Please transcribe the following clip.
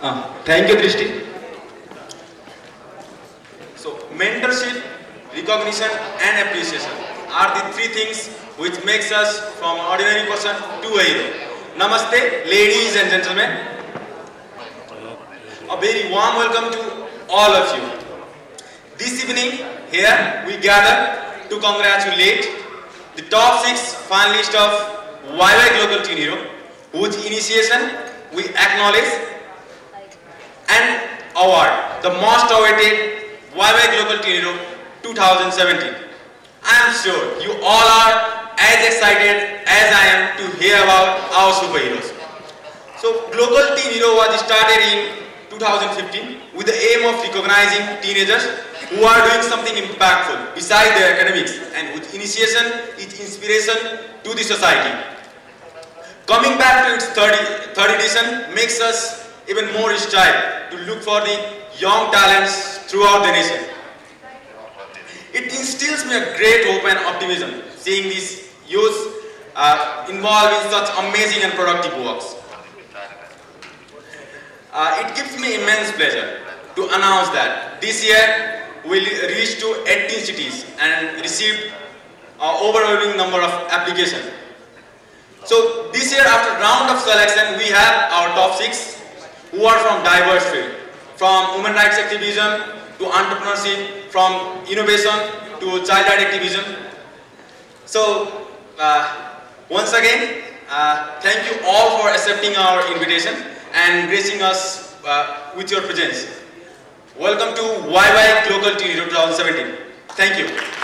Uh, you, Drishti. So, mentorship, recognition, and appreciation are the three things which makes us from ordinary person to a hero. Namaste, ladies and gentlemen. A very warm welcome to all of you. This evening, here we gather to congratulate the top six finalists of Wai Wai Glocal Teen Hero, whose initiation we acknowledge and award the most awaited YY Global Teen Hero 2017. I am sure you all are as excited as I am to hear about our superheroes. So Glocal Teen Hero was started in 2015 with the aim of recognizing teenagers who are doing something impactful besides their academics and with initiation is inspiration to the society. Coming back to its third, third edition makes us even more strive to look for the young talents throughout the nation. It instills me a great hope and optimism seeing these youth uh, involved in such amazing and productive works. Uh, it gives me immense pleasure to announce that this year we reached to 18 cities and received an overwhelming number of applications. So this year after round of selection we have our top 6 who are from diverse field, from human rights activism to entrepreneurship, from innovation to child right activism. So uh, once again, uh, thank you all for accepting our invitation and gracing us uh, with your presence. Welcome to Wai Wai Glocal Teen 2017. Thank you.